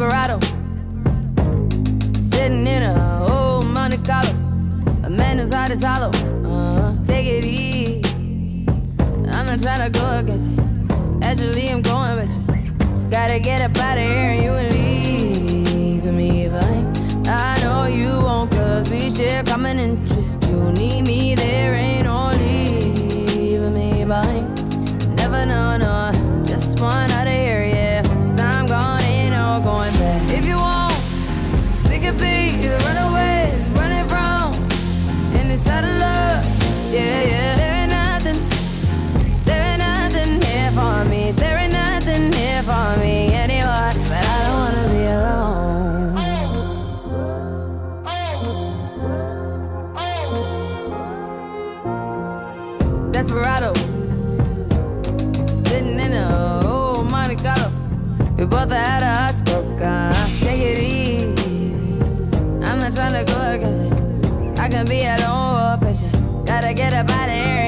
desperado. Sitting in a old Monte Carlo. A man whose heart is hollow. Uh, take it easy. I'm not trying to go against you. Actually, I'm going with you. Gotta get up out of here and you Desperado, sitting in a old Monte Carlo. We both had our hearts broken. Take it easy. I'm not trying to go against it. I can be at home picture. Gotta get up out of here.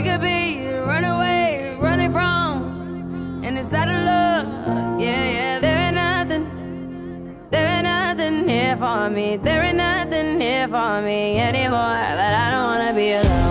We could be runaways, running from and inside of love. Yeah, yeah, there ain't nothing, there ain't nothing here for me. There ain't nothing here for me anymore, but I don't wanna be alone.